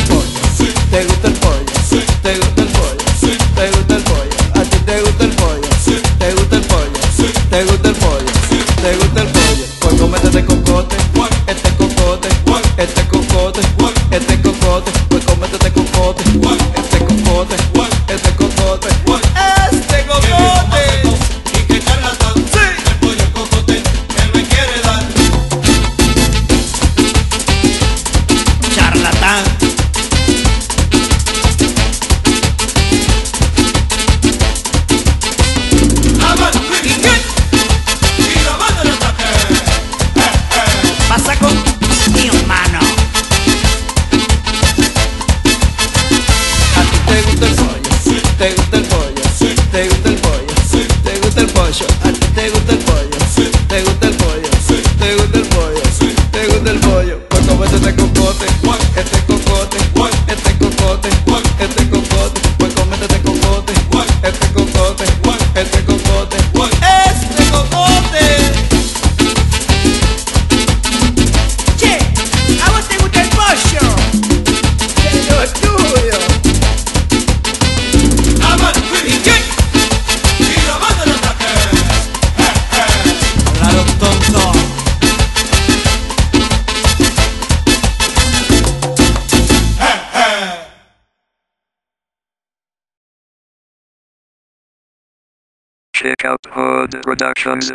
gusta ¿Te ¿Te gusta el Check out Hood Productions.